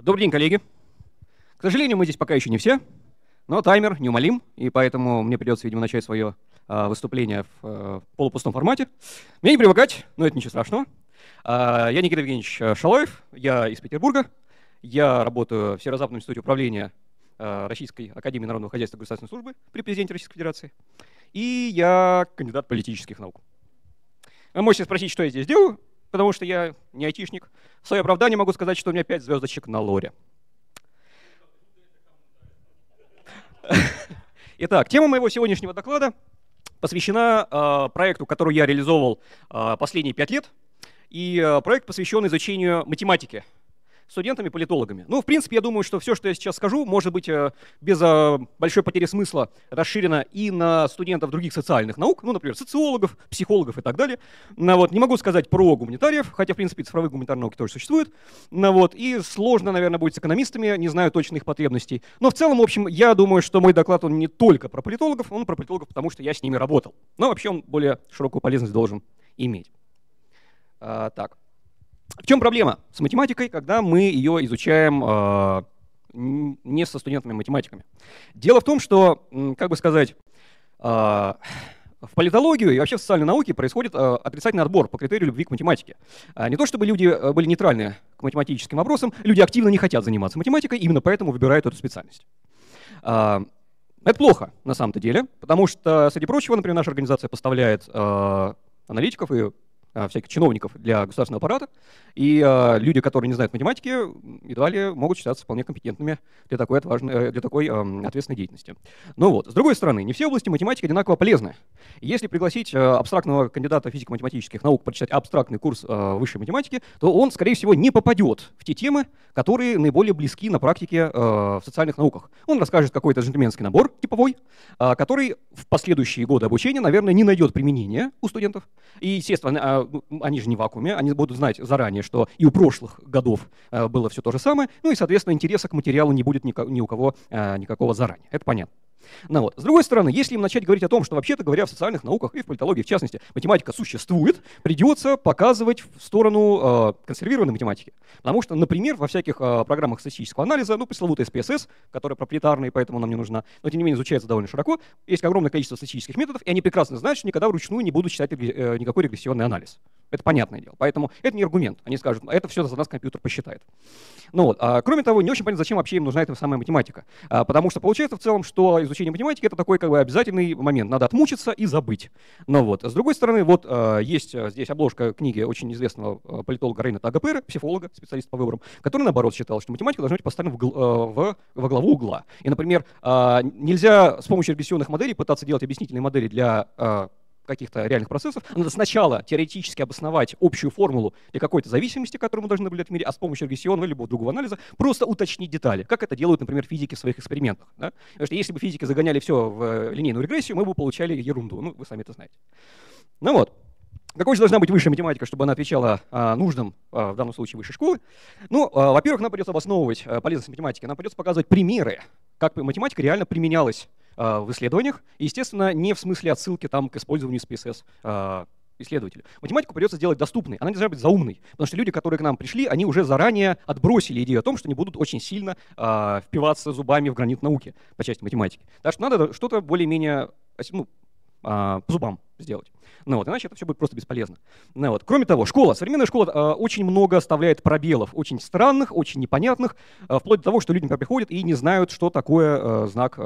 Добрый день, коллеги. К сожалению, мы здесь пока еще не все, но таймер неумолим, и поэтому мне придется, видимо, начать свое а, выступление в а, полупустом формате. Мне не привыкать, но это ничего страшного. А, я Никита Евгеньевич Шалаев, я из Петербурга. Я работаю в Северо-Западном институте управления а, Российской Академии Народного Хозяйства и Государственной службы при президенте Российской Федерации. И я кандидат политических наук. Вы можете спросить, что я здесь делаю, потому что я не айтишник. В свое оправдание могу сказать, что у меня 5 звездочек на лоре. Итак, тема моего сегодняшнего доклада посвящена э, проекту, который я реализовывал э, последние пять лет. И э, проект посвящен изучению математики студентами-политологами. Ну, в принципе, я думаю, что все, что я сейчас скажу, может быть э, без э, большой потери смысла расширено и на студентов других социальных наук, ну, например, социологов, психологов и так далее. Ну, вот, не могу сказать про гуманитариев, хотя, в принципе, цифровые гуманитарные науки тоже существуют. Ну, вот, и сложно, наверное, будет с экономистами, не знаю точных потребностей. Но в целом, в общем, я думаю, что мой доклад, он не только про политологов, он про политологов, потому что я с ними работал. Но вообще он более широкую полезность должен иметь. А, так. В чем проблема с математикой, когда мы ее изучаем э, не со студентами-математиками? Дело в том, что, как бы сказать, э, в политологию и вообще в социальной науке происходит э, отрицательный отбор по критерию любви к математике. А не то чтобы люди были нейтральны к математическим вопросам, люди активно не хотят заниматься математикой, именно поэтому выбирают эту специальность. Это плохо на самом-то деле, потому что, среди прочего, например, наша организация поставляет э, аналитиков и а, всяких чиновников для государственного аппарата, и э, люди, которые не знают математики, едва ли могут считаться вполне компетентными для такой, отважной, э, для такой э, ответственной деятельности. Но вот, с другой стороны, не все области математики одинаково полезны. Если пригласить э, абстрактного кандидата физико-математических наук прочитать абстрактный курс э, высшей математики, то он, скорее всего, не попадет в те темы, которые наиболее близки на практике э, в социальных науках. Он расскажет какой-то джентльменский набор типовой, э, который в последующие годы обучения, наверное, не найдет применения у студентов. И, естественно, ну, они же не в вакууме, они будут знать заранее, что и у прошлых годов э, было все то же самое, ну и, соответственно, интереса к материалу не будет ни у кого э, никакого заранее. Это понятно. Ну, вот. С другой стороны, если им начать говорить о том, что вообще-то говоря в социальных науках и в политологии, в частности, математика существует, придется показывать в сторону э, консервированной математики. Потому что, например, во всяких э, программах статистического анализа, ну, пресловутая SPSS, которая проприетарная, поэтому нам не нужна, но тем не менее изучается довольно широко, есть огромное количество статистических методов, и они прекрасно знают, что никогда вручную не будут читать э, никакой регрессионный анализ. Это понятное дело. Поэтому это не аргумент. Они скажут, «А это все за нас компьютер посчитает. Ну вот. А, кроме того, не очень понятно, зачем вообще им нужна эта самая математика. А, потому что получается в целом, что изучение математики это такой как бы обязательный момент. Надо отмучиться и забыть. Но вот. С другой стороны, вот а, есть а, здесь обложка книги очень известного а, политолога Рейната Агапера, психолога, специалиста по выборам, который наоборот считал, что математика должна быть поставлена в, а, в, во главу угла. И, например, а, нельзя с помощью регрессионных моделей пытаться делать объяснительные модели для а, каких-то реальных процессов, надо сначала теоретически обосновать общую формулу для какой-то зависимости, которую мы должны наблюдать в мире, а с помощью регрессионного или любого другого анализа просто уточнить детали, как это делают, например, физики в своих экспериментах. Да? Потому что если бы физики загоняли все в э, линейную регрессию, мы бы получали ерунду. Ну, вы сами это знаете. Ну вот. Какой же должна быть высшая математика, чтобы она отвечала а, нуждам, а, в данном случае, высшей школы? Ну, а, во-первых, нам придется обосновывать а, полезность математики, нам придется показывать примеры, как математика реально применялась а, в исследованиях. И, естественно, не в смысле отсылки там, к использованию SPSS а, исследователю. Математику придется сделать доступной, она не должна быть заумной, потому что люди, которые к нам пришли, они уже заранее отбросили идею о том, что они будут очень сильно э, впиваться зубами в гранит науки по части математики. Так что надо что-то более-менее ну, э, по зубам сделать. Ну, вот, иначе это все будет просто бесполезно. Ну, вот. Кроме того, школа, современная школа э, очень много оставляет пробелов, очень странных, очень непонятных, э, вплоть до того, что люди приходят и не знают, что такое э, знак э,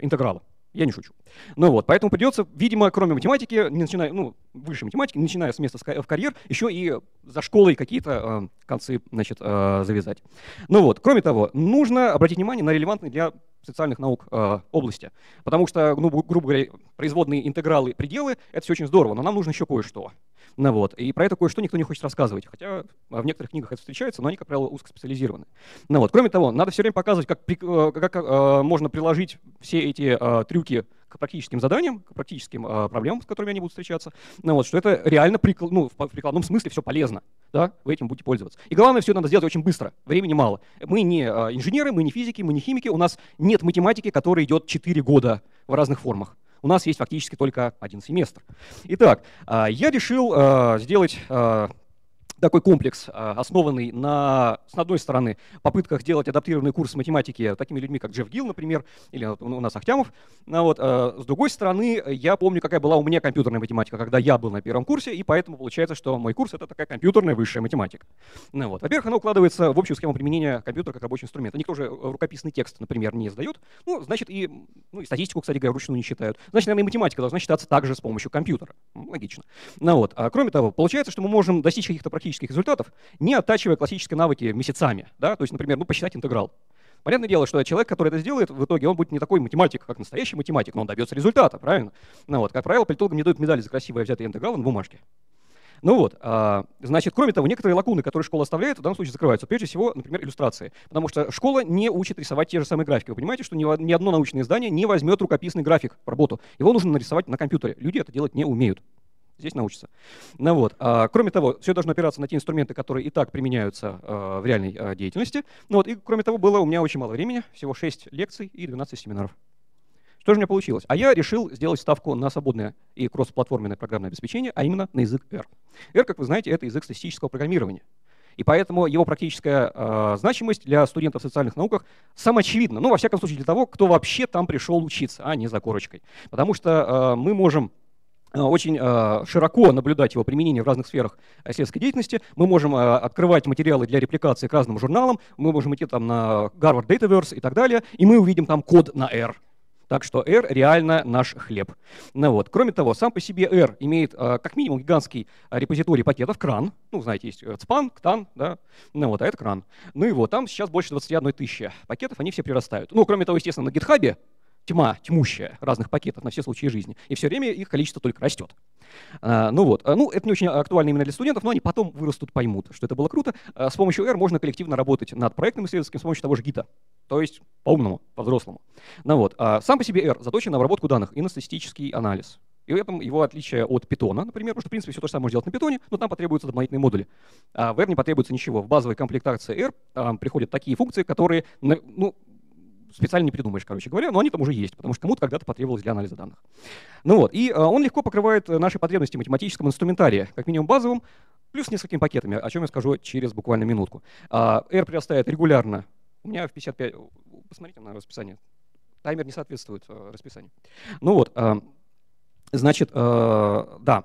интеграла. Я не шучу. Ну вот, поэтому придется, видимо, кроме математики, начиная, ну, высшей математики, начиная с места в карьер, еще и за школой какие-то э, концы, значит, э, завязать. Ну вот, кроме того, нужно обратить внимание на релевантные для социальных наук э, области. Потому что, ну, грубо говоря, производные интегралы, пределы — это все очень здорово, но нам нужно еще кое-что. Ну, вот. И про это кое-что никто не хочет рассказывать. Хотя в некоторых книгах это встречается, но они, как правило, узкоспециализированы. Ну, вот. Кроме того, надо все время показывать, как, э, как э, можно приложить все эти э, трюки к практическим заданиям, к практическим э, проблемам, с которыми они будут встречаться, ну, вот, что это реально прикл, ну, в, в прикладном смысле все полезно. Да? Вы этим будете пользоваться. И главное, все надо сделать очень быстро. Времени мало. Мы не э, инженеры, мы не физики, мы не химики. У нас нет математики, которая идет 4 года в разных формах. У нас есть фактически только один семестр. Итак, э, я решил э, сделать э, такой комплекс, а, основанный на, с одной стороны, попытках делать адаптированный курс математики такими людьми, как Джефф Гилл, например, или у нас Ахтямов. Ну, вот, а, с другой стороны, я помню, какая была у меня компьютерная математика, когда я был на первом курсе, и поэтому получается, что мой курс — это такая компьютерная высшая математика. Ну, вот. Во-первых, она укладывается в общую схему применения компьютера как рабочий инструмент. Никто же рукописный текст, например, не издает. Ну, значит, и, ну, и статистику, кстати говоря, вручную не считают. Значит, наверное, и математика должна считаться также с помощью компьютера. Логично. Ну, вот. а кроме того, получается, что мы можем достичь каких-то практических результатов, не оттачивая классические навыки месяцами. Да? То есть, например, ну, посчитать интеграл. Понятное дело, что человек, который это сделает, в итоге он будет не такой математик, как настоящий математик, но он добьется результата, правильно? Ну вот, как правило, политологам не дают медали за красивое взятое интеграл на бумажке. Ну вот, а, значит, кроме того, некоторые лакуны, которые школа оставляет, в данном случае закрываются. Прежде всего, например, иллюстрации. Потому что школа не учит рисовать те же самые графики. Вы понимаете, что ни, ни одно научное издание не возьмет рукописный график в работу. Его нужно нарисовать на компьютере. Люди это делать не умеют здесь научатся. Ну вот. А, кроме того, все должно опираться на те инструменты, которые и так применяются а, в реальной а, деятельности. Ну вот. И кроме того, было у меня очень мало времени, всего 6 лекций и 12 семинаров. Что же у меня получилось? А я решил сделать ставку на свободное и кроссплатформенное программное обеспечение, а именно на язык R. R, как вы знаете, это язык статистического программирования. И поэтому его практическая э, значимость для студентов в социальных науках самоочевидна. Ну, во всяком случае, для того, кто вообще там пришел учиться, а не за корочкой. Потому что э, мы можем очень э, широко наблюдать его применение в разных сферах исследовательской деятельности. Мы можем э, открывать материалы для репликации к разным журналам, мы можем идти там на Harvard Dataverse и так далее, и мы увидим там код на R. Так что R реально наш хлеб. Ну вот. Кроме того, сам по себе R имеет как минимум гигантский репозиторий пакетов, кран. Ну, знаете, есть CPAN, CTAN, да. Ну вот, а это кран. Ну и вот, там сейчас больше 21 тысячи пакетов, они все прирастают. Ну, кроме того, естественно, на GitHub тьма тьмущая разных пакетов на все случаи жизни. И все время их количество только растет. А, ну вот, а, ну это не очень актуально именно для студентов, но они потом вырастут, поймут, что это было круто. А, с помощью R можно коллективно работать над проектом исследовательским с помощью того же гита. То есть по-умному, по-взрослому. Ну вот, сам по себе R заточен на обработку данных и на статистический анализ. И в этом его отличие от питона, например, потому что, в принципе, все то же самое можно делать на питоне, но там потребуются дополнительные модули. А в R не потребуется ничего. В базовой комплектации R а, приходят такие функции, которые, ну, специально не придумаешь, короче говоря, но они там уже есть, потому что кому-то когда-то потребовалось для анализа данных. Ну вот, и а, он легко покрывает э, наши потребности в математическом инструментарии, как минимум базовым, плюс несколькими пакетами, о чем я скажу через буквально минутку. А, R прирастает регулярно. У меня в 55... Посмотрите на расписание. Таймер не соответствует э, расписанию. Ну вот, а, значит, да,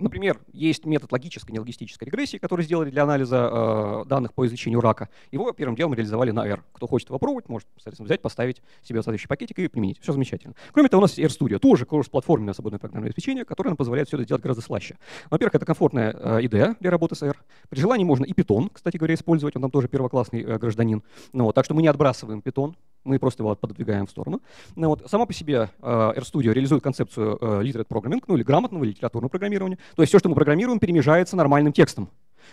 Например, есть метод логической, нелогистической регрессии, который сделали для анализа э, данных по изучению рака. Его первым делом реализовали на R. Кто хочет его пробовать, может, соответственно, взять, поставить себе соответствующий пакетик и применить. Все замечательно. Кроме того, у нас есть RStudio, тоже кросс-платформенное свободное программное обеспечение, которое нам позволяет все это сделать гораздо слаще. Во-первых, это комфортная э, для работы с R. При желании можно и Python, кстати говоря, использовать, он там тоже первоклассный э, гражданин. Ну, вот, так что мы не отбрасываем Python, мы просто его пододвигаем в сторону. Ну, вот, сама по себе э, RStudio реализует концепцию э, literate programming, ну или грамотного литературного программирования. То есть все, что мы программируем, перемежается нормальным текстом.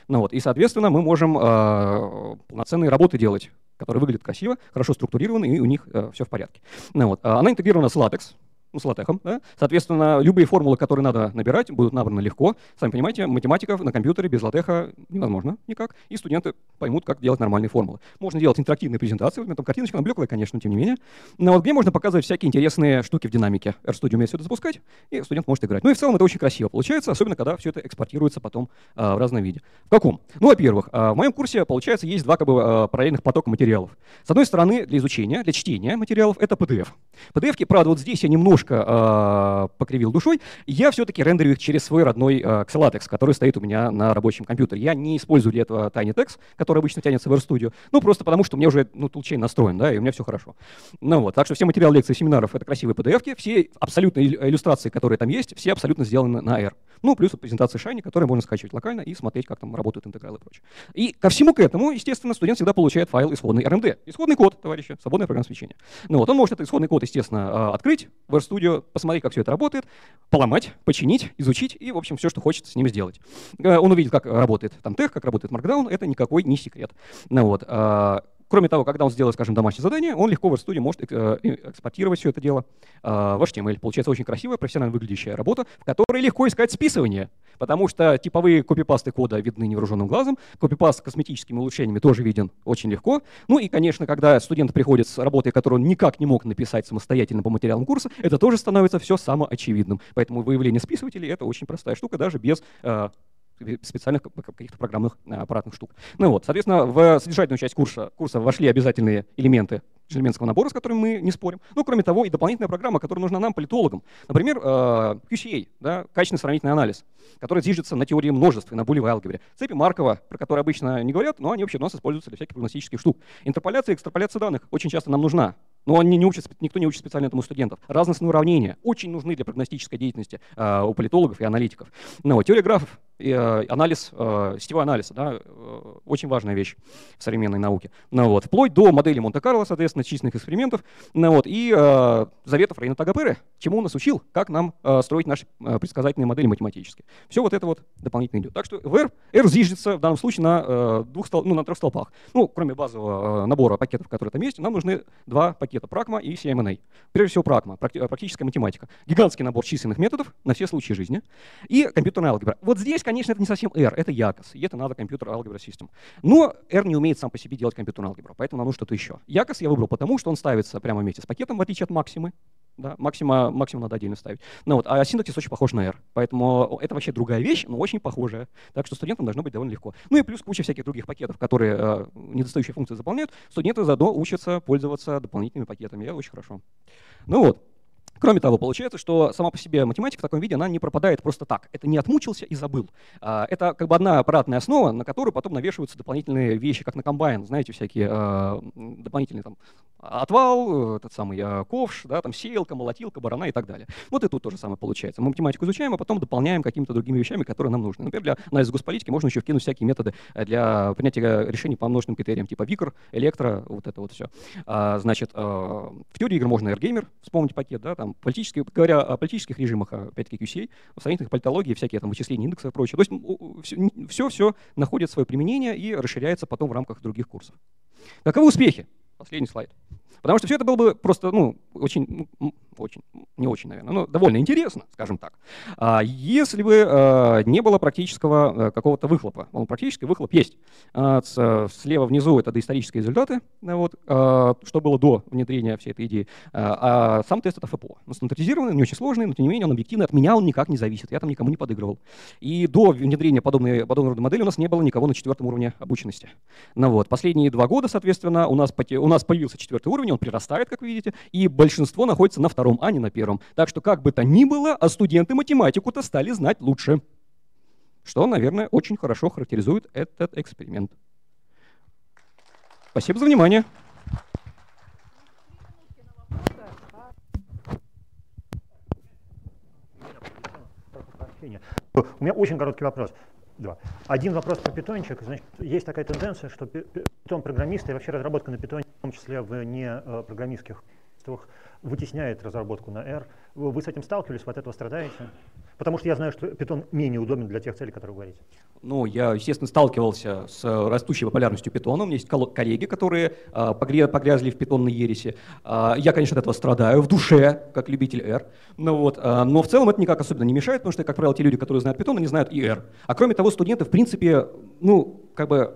Ну, вот, и, соответственно, мы можем э, полноценные работы делать, которые выглядят красиво, хорошо структурированы, и у них э, все в порядке. Ну, вот, она интегрирована с LaTeX, ну, с латехом. Да? Соответственно, любые формулы, которые надо набирать, будут набраны легко. Сами понимаете, математиков на компьютере без латеха невозможно никак, и студенты поймут, как делать нормальные формулы. Можно делать интерактивные презентации, вот там картиночка, она блеклая, конечно, но тем не менее. Но вот где можно показывать всякие интересные штуки в динамике. RStudio умеет все это запускать, и студент может играть. Ну и в целом это очень красиво получается, особенно когда все это экспортируется потом а, в разном виде. В каком? Ну, во-первых, а, в моем курсе, получается, есть два как бы а, параллельных потока материалов. С одной стороны, для изучения, для чтения материалов это PDF. PDF, правда, вот здесь я немножко э, покривил душой, я все-таки рендерю их через свой родной э, Xelatex, который стоит у меня на рабочем компьютере. Я не использую для этого TinyText, который обычно тянется в RStudio, ну просто потому, что у меня уже ну, toolchain настроен, да, и у меня все хорошо. Ну вот, так что все материалы лекций, семинаров — это красивые PDF-ки, все абсолютно иллюстрации, которые там есть, все абсолютно сделаны на R. Ну, плюс вот презентация Shiny, которую можно скачивать локально и смотреть, как там работают интегралы и прочее. И ко всему к этому, естественно, студент всегда получает файл исходный RMD. Исходный код, товарищи, свободное программное обеспечение. Ну вот, он может этот исходный код, естественно, а, открыть в RStudio, посмотреть, как все это работает, поломать, починить, изучить и, в общем, все, что хочет с ними сделать. Э, он увидит, как работает там тех, как работает Markdown, это никакой не секрет. Ну вот, а, Кроме того, когда он сделает, скажем, домашнее задание, он легко в RStudio может э, экспортировать все это дело э, в HTML. Получается очень красивая, профессионально выглядящая работа, в которой легко искать списывание, потому что типовые копипасты кода видны невооруженным глазом, копипаст с косметическими улучшениями тоже виден очень легко. Ну и, конечно, когда студент приходит с работой, которую он никак не мог написать самостоятельно по материалам курса, это тоже становится все самоочевидным. Поэтому выявление списывателей — это очень простая штука, даже без э, специальных каких-то программных аппаратных штук. Ну вот, соответственно, в содержательную часть курса, курса вошли обязательные элементы Шельменского набора, с которым мы не спорим. Ну, кроме того, и дополнительная программа, которая нужна нам, политологам. Например, QCA, да, качественный сравнительный анализ, который движется на теории множеств и на булевой алгебре. Цепи Маркова, про которые обычно не говорят, но они вообще у нас используются для всяких прогностических штук. Интерполяция и экстраполяция данных очень часто нам нужна. Но они не учат, никто не учит специально этому студентов. Разностные уравнения очень нужны для прогностической деятельности э, у политологов и аналитиков. Ну, теория графов и э, анализ, э, сетевой анализ, да, э, очень важная вещь в современной науке. Ну, вот, вплоть до модели Монте-Карло, соответственно, численных экспериментов, ну, вот, и э, заветов Рейна Тагапыры, чему он нас учил, как нам э, строить наши э, предсказательные модели математические. Все вот это вот дополнительно идет. Так что R, R зиждется в данном случае на, э, двух стол, ну, на трех столпах. Ну, кроме базового э, набора пакетов, которые там есть, нам нужны два пакета прагма и CMNA. Прежде всего прагма, практическая математика. Гигантский набор численных методов на все случаи жизни. И компьютерная алгебра. Вот здесь конечно, это не совсем R, это Якос, и это надо компьютер алгебра систем. Но R не умеет сам по себе делать компьютерную алгебру, поэтому нам нужно что-то еще. Якос я выбрал потому, что он ставится прямо вместе с пакетом, в отличие от Максимы. Да, максима, максимум надо отдельно ставить. Ну, вот, а синтаксис очень похож на R. Поэтому это вообще другая вещь, но очень похожая. Так что студентам должно быть довольно легко. Ну и плюс куча всяких других пакетов, которые э, недостающие функции заполняют. Студенты заодно учатся пользоваться дополнительными пакетами. Это очень хорошо. Ну вот. Кроме того, получается, что сама по себе математика в таком виде, она не пропадает просто так. Это не отмучился и забыл. А, это как бы одна аппаратная основа, на которую потом навешиваются дополнительные вещи, как на комбайн, знаете, всякие а, дополнительные там отвал, этот самый а, ковш, да, там сеялка, молотилка, барана и так далее. Вот и тут то же самое получается. Мы математику изучаем, а потом дополняем какими-то другими вещами, которые нам нужны. Например, для анализа госполитики можно еще вкинуть всякие методы для принятия решений по множественным критериям, типа Викр, Электро, вот это вот все. Значит, в теории игр можно AirGamer вспомнить пакет, да, там политические, говоря о политических режимах, а, опять-таки QCA, в сравнительных политологии, всякие там вычисления индексов и прочее. То есть все-все находит свое применение и расширяется потом в рамках других курсов. Каковы успехи? Последний слайд. Потому что все это было бы просто, ну, очень, ну, очень, не очень, наверное, но довольно интересно, скажем так. А если бы а, не было практического а, какого-то выхлопа, он практический выхлоп есть. Слева внизу это доисторические результаты, вот, что было до внедрения всей этой идеи. А сам тест это ФПО. Он стандартизированный, не очень сложный, но тем не менее он объективный, от меня он никак не зависит, я там никому не подыгрывал. И до внедрения подобной, подобного рода модели у нас не было никого на четвертом уровне обученности. Ну вот, последние два года, соответственно, у нас, у нас появился четвертый уровень, он прирастает, как видите, и большинство находится на втором, а не на первом. Так что как бы то ни было, а студенты математику-то стали знать лучше. Что, наверное, очень хорошо характеризует этот эксперимент. Спасибо за внимание. У меня очень короткий вопрос. Два. Один вопрос про питончик. Значит, есть такая тенденция, что питон-программисты и вообще разработка на питоне, в том числе в непрограммистских вытесняет разработку на R. Вы с этим сталкивались, вы от этого страдаете? Потому что я знаю, что Python менее удобен для тех целей, которые вы говорите. Ну, я, естественно, сталкивался с растущей популярностью Python. У меня есть коллеги, которые а, погрязли в питонной ереси. А, я, конечно, от этого страдаю в душе, как любитель R. Ну, вот, а, но в целом это никак особенно не мешает, потому что, как правило, те люди, которые знают Python, они знают и R. А кроме того, студенты, в принципе, ну, как бы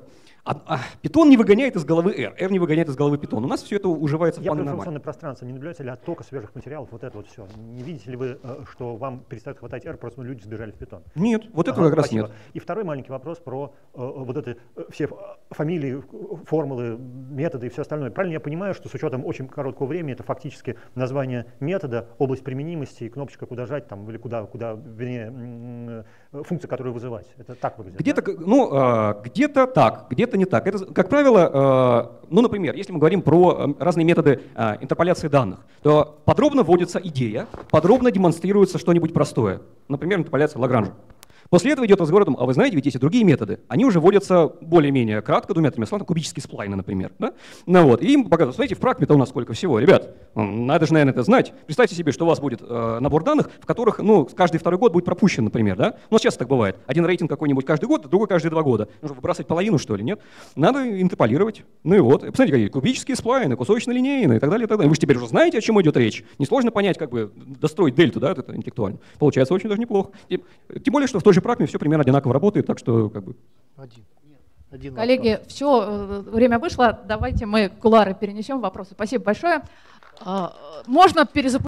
питон не выгоняет из головы R, R не выгоняет из головы питон. У нас все это уживается вполне нормально. информационное пространство, не наблюдаете ли оттока свежих материалов, вот это вот все? Не видите ли вы, э, что вам перестает хватать R, просто люди сбежали в питон? Нет, вот этого ага, как спасибо. раз нет. И второй маленький вопрос про э, вот это э, все фамилии, формулы, методы и все остальное. Правильно я понимаю, что с учетом очень короткого времени это фактически название метода, область применимости и кнопочка куда жать там или куда, куда вернее, функция, которую вызывать. Это так выглядит? Где-то, да? ну, а, где-то так, где-то не так. Это, как правило, э, ну, например, если мы говорим про э, разные методы э, интерполяции данных, то подробно вводится идея, подробно демонстрируется что-нибудь простое. Например, интерполяция Лагранжа. После этого идет разговор о том, а вы знаете, ведь есть другие методы. Они уже вводятся более-менее кратко, двумя-тремя словами, кубические сплайны, например. Да? Ну, вот. И им показывают, смотрите, в прагме-то у нас сколько всего. Ребят, надо же, наверное, это знать. Представьте себе, что у вас будет э, набор данных, в которых ну, каждый второй год будет пропущен, например. Да? У нас часто так бывает. Один рейтинг какой-нибудь каждый год, другой каждые два года. Нужно выбрасывать половину, что ли, нет? Надо интерполировать. Ну и вот. Посмотрите, какие кубические сплайны, кусочно-линейные и так далее, и так далее. Вы же теперь уже знаете, о чем идет речь. Несложно понять, как бы достроить дельту, да, это интеллектуально. Получается очень даже неплохо. Тем более, что в той же прагме все примерно одинаково одинаково работает, так что как бы... Один. Один Коллеги, вопрос. все, э, время вышло, давайте мы кулары перенесем вопросы. Спасибо большое. А, можно перезапустить.